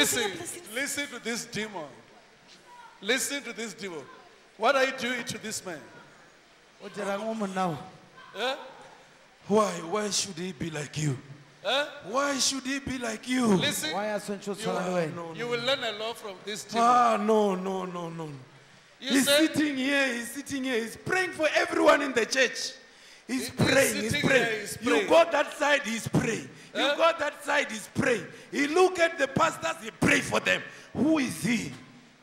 Listen, listen to this demon. Listen to this demon. What are you doing to this man? o dirang o monna o Eh? Why? Why should he be like you? Eh? Why should he be like you? Listen, why a swantse o tshwana le wena you will learn a lot from this demon. Ah, no, no, no, no. no. You He's said, sitting here, he's sitting here, he's praying for everyone in the church. He's He- praying, he's sitting praying. there, he's You praying. go that side, he's praying. You Huh? go that side, he's praying. He look at the pastors, he pray for them. Who is he?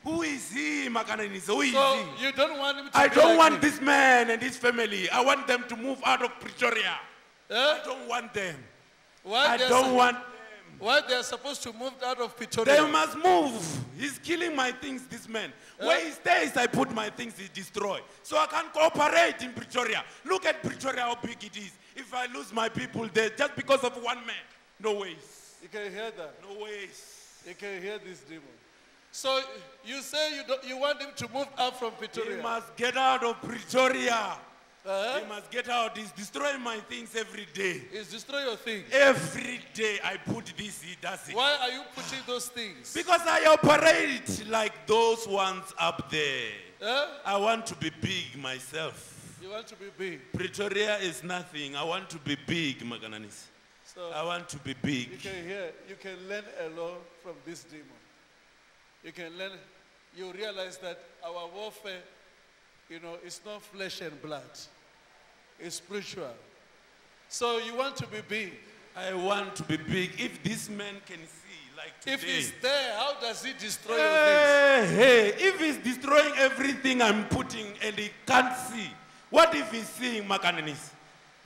Who is he? Who is so he? you don't want him to I don't like want him. this man and his family. I want them to move out of Pretoria. Eh? I don't want them. Why I don't want Why they are supposed to move out of Pretoria? They must move. He's killing my things, this man. Where he stays, I put my things, he destroy. So I can't cooperate in Pretoria. Look at Pretoria, how big it is. If I lose my people there just because of one man, no ways. You can hear that. No ways. You can hear this demon. So you say you, don't, you want him to move out from Pretoria? He must get out of Pretoria. Uh-huh. He must get out. He's destroying my things every day. Is destroy your things. Every day I put this, he does it. Why are you putting those things? Because I operate like those ones up there. Eh? I want to be big myself. You want to be big. Pretoria is nothing. I want to be big, Makananis. So I want to be big. you can hear, you can learn a lot from this demon. You can learn, you realize that our warfare, you know, it's not flesh and blood. It's spiritual. So you want to be big. I want to be big. If this man can see, like today. If he's there, how does he destroy your things? hey, hey, if he's destroying everything I'm putting and he can't see, what if he's seeing Makananis?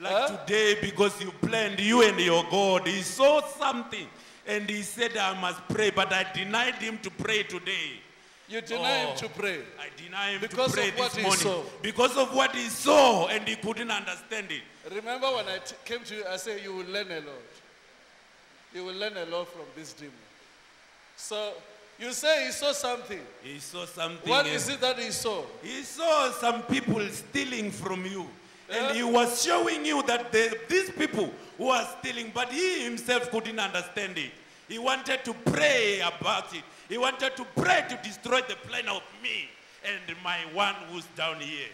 Like Huh? today, because you planned, you and your God, he saw something and he said, I must pray, but I denied him to pray today. You deny Oh. him to pray. I deny him Because to pray of what this he morning saw. because of what he saw and he couldn't understand it. Remember when I came to you, I said you will learn a lot. You will learn a lot from this demon. So you say he saw something. He saw something. What is it that he saw? He saw some people stealing from you. And he was showing you that the, these people who are stealing, but he himself couldn't understand it. He wanted to pray about it. He wanted to pray to destroy the plan of me and my one who's down here.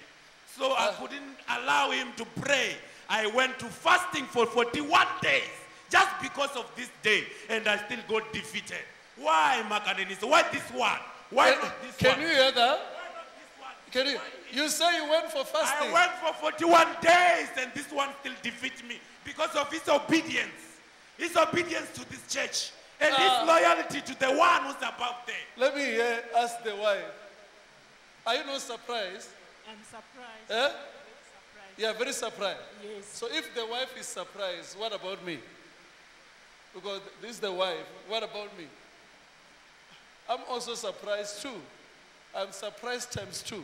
So I uh. couldn't allow him to pray. I went to fasting for 41 days just because of this day, and I still got defeated. Why, Makananis? Why this one? Why Can, not this can one? you hear that? Why not this one? Can you? You say you went for fasting. I went for 41 days and this one still defeats me because of his obedience. His obedience to this church and Ah. his loyalty to the one who's above there. Let me hear, ask the wife. Are you not surprised? I'm surprised. Eh? Surprised. You are very surprised. Yes. So if the wife is surprised, what about me? Because this is the wife. What about me? I'm also surprised too. I'm surprised times two.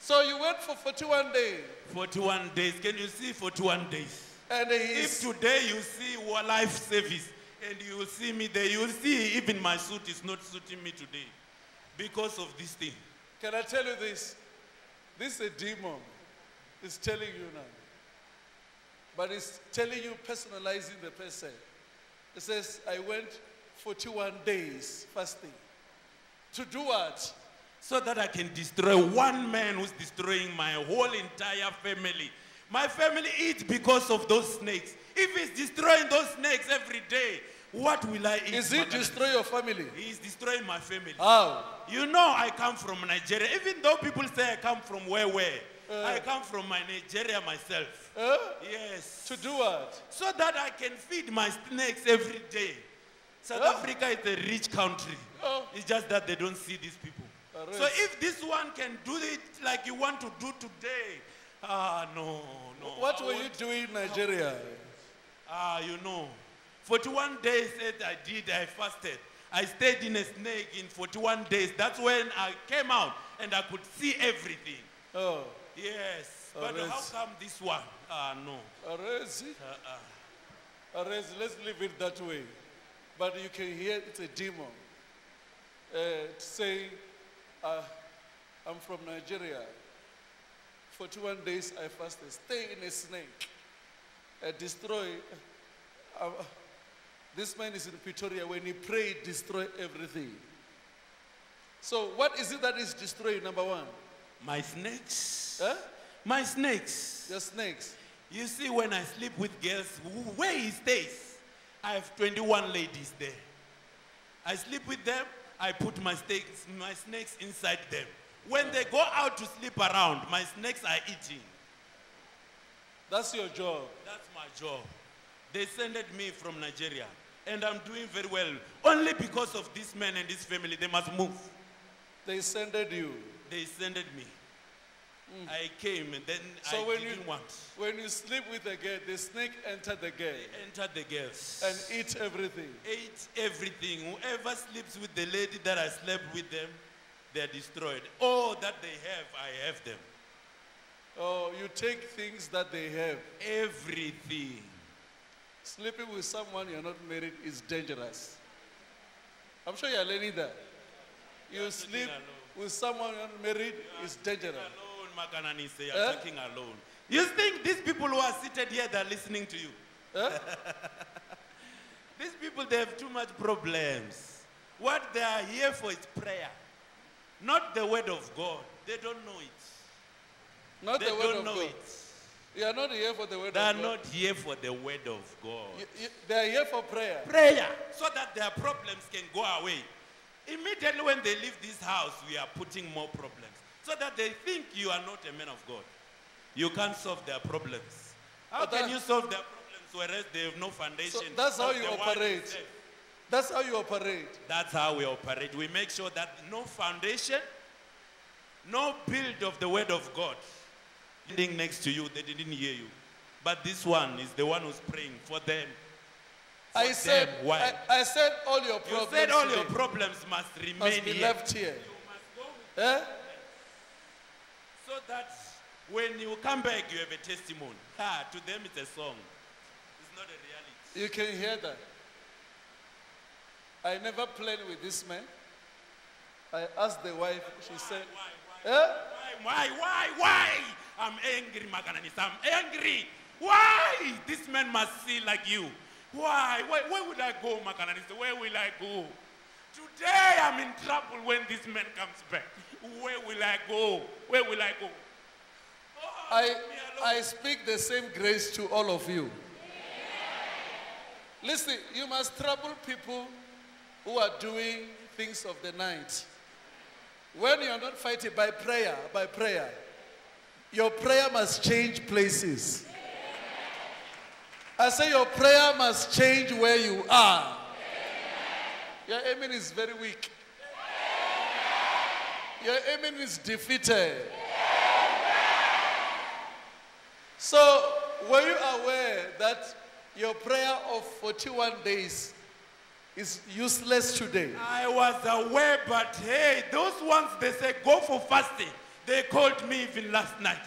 So you went for 41 days, 41 days. Can you see 41 days? and If today you see life service and you will see me there, you will see even my suit is not suiting me today because of this thing. Can I tell you this? This is a demon. It's telling you now. But it's telling you, personalizing the person. It says, I went 41 days fasting. To do what? So that I can destroy one man who's destroying my whole entire family. My family eats because of those snakes. If he's destroying those snakes every day, what will I eat? Is he Magana? destroy your family? He's destroying my family. How? You know I come from Nigeria. Even though people say I come from where where, uh. I come from my Nigeria myself. Huh? Yes. To do what? So that I can feed my snakes every day. South Huh? Africa is a rich country. Oh. It's just that they don't see these people. So if this one can do it like you want to do today, ah, no, no. What I were you doing in Nigeria? Ah, you know. 41 days said I did, I fasted. I stayed in a snake in 41 days. That's when I came out and I could see everything. Oh, Yes. But Arrest. how come this one? Ah, no. arrest. Uh-uh. Arrest. Let's leave it that way. But you can hear it's a demon uh, saying, uh, I'm from Nigeria. 41 days I fasted. Stay in a snake. Uh, destroy. Uh, This man is in Pretoria. When he prayed, destroy everything. So, what is it that is destroying? Number one, My snakes. huh? My snakes. Your snakes. You see, when I sleep with girls, where he stays, I have 21 ladies there. I sleep with them, I put my snakes, my snakes inside them. When they go out to sleep around, my snakes are eating. That's your job. That's my job. They sent me from Nigeria, and I'm doing very well. Only because of this man and this family, they must move. They sended you. They sent me. Mm. I came, and then So I when didn't want. when you sleep with a girl, the snake entered the girl Entered the girls. and eat everything. ate everything. Whoever sleeps with the lady that I slept with them, they're destroyed. All that they have, I have them. Oh, you take things that they have. Everything. Sleeping with someone you're not married is dangerous. I'm sure you're learning that. You sleep with someone you're not married is dangerous. Makanani say, you're Eh? talking alone. You think these people who are seated here, they're listening to you? Huh? These people, they have too much problems. What they are here for is prayer, not the word of God. They don't know it. Not They the word don't of know God. it. You are not here for the word They are of God. not here for the word of God. You- you- they are here for prayer. prayer so that their problems can go away. Immediately when they leave this house, we are putting more problems so that they think you are not a man of God. You can't solve their problems. How But can that- you solve their problems whereas they have no foundation? So that's how you operate. That's how you operate. That's how we operate. We make sure that no foundation, no build of the word of God. Sitting next to you, they didn't hear you. But this one is the one who's praying for them. I For said. Why? I, I said all your problems. You said all your problems must remain must be here. left here. You must go with Eh? So that when you come back, you have a testimony. Ah, to them, it's a song. It's not a reality. You can hear that. I never played with this man. I asked the wife, she said, Why, why, eh? why, why, why, why? I'm angry, Makananis. I'm angry. Why? This man must see like you. Why? Where, where would I go, Makananis? Where will I go? Today I'm in trouble when this man comes back. Where will I go? Where will I go? Oh, I, leave me alone. I speak the same grace to all of you. Listen, you must trouble people who are doing things of the night. When you are not fighting by prayer, by prayer, your prayer must change places. I say your prayer must change where you are. Your amen is very weak. Your amen is defeated. So, were you aware that your prayer of 41 days is useless today? I was aware, but hey, those ones they say go for fasting. They called me even last night.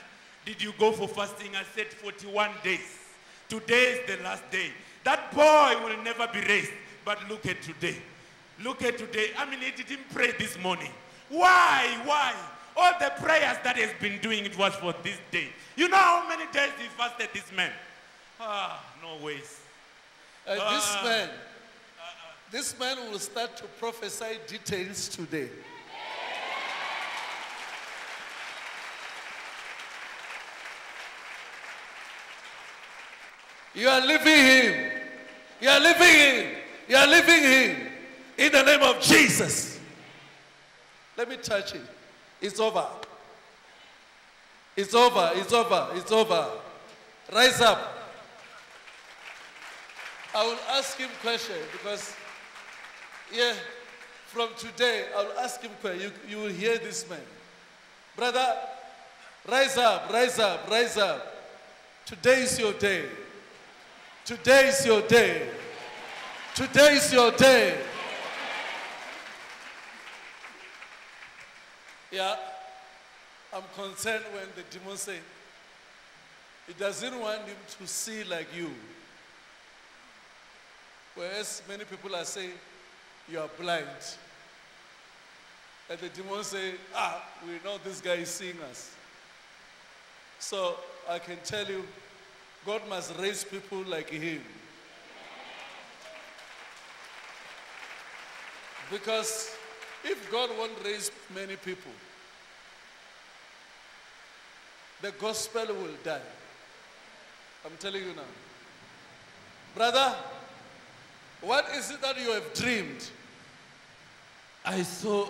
Did you go for fasting? I said 41 days. Today is the last day. That boy will never be raised. But look at today. Look at today. I mean, he didn't pray this morning. Why? Why? All the prayers that he's been doing, it was for this day. You know how many days he fasted, this man? Ah, no ways. And this Ah. man, this man will start to prophesy details today. You are leaving him. You are leaving him. You are leaving him. In the name of Jesus. Let me touch it. It's over. It's over. It's over. It's over. Rise up. I will ask him question because, yeah, from today I will ask him question. You, you will hear this man. Brother, rise up, rise up, rise up. Today is your day. Today is your day. Today is your day. Yeah, I'm concerned when the demon say, it doesn't want him to see like you. Whereas many people are saying, you are blind. And the demon say, ah, we know this guy is seeing us. So I can tell you, God must raise people like him. Because if God won't raise many people, the gospel will die. I'm telling you now. Brother, what is it that you have dreamed? I saw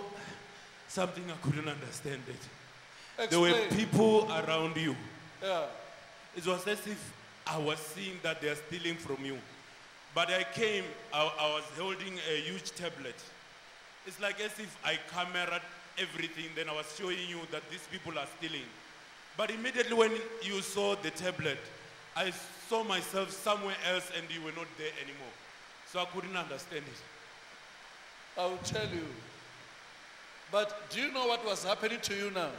something I couldn't understand it. Explain. There were people around you. Yeah. It was as if I was seeing that they are stealing from you. But I came, I, I was holding a huge tablet. It's like as if I cameraed everything, then I was showing you that these people are stealing. But immediately when you saw the tablet, I saw myself somewhere else and you were not there anymore. So I couldn't understand it. I will tell you. But do you know what was happening to you now?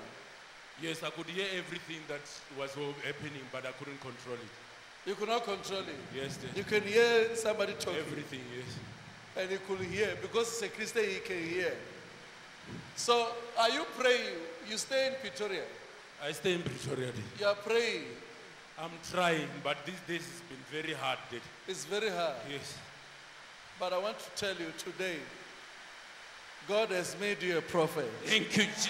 Yes, I could hear everything that was happening, but I couldn't control it. You could not control it. Yes. You can hear somebody talking. Everything, yes. And he could hear. Because he's a Christian, he can hear. So are you praying? You stay in Pretoria. I stay in Pretoria. You are praying. I'm trying, but these days it's been very hard. Dad. It's very hard. Yes. But I want to tell you today, God has made you a prophet. Thank you, Jesus.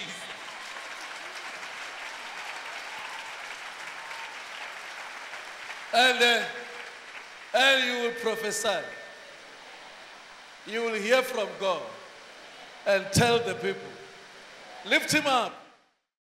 And, uh, and you will prophesy. You will hear from God and tell the people. Lift him up.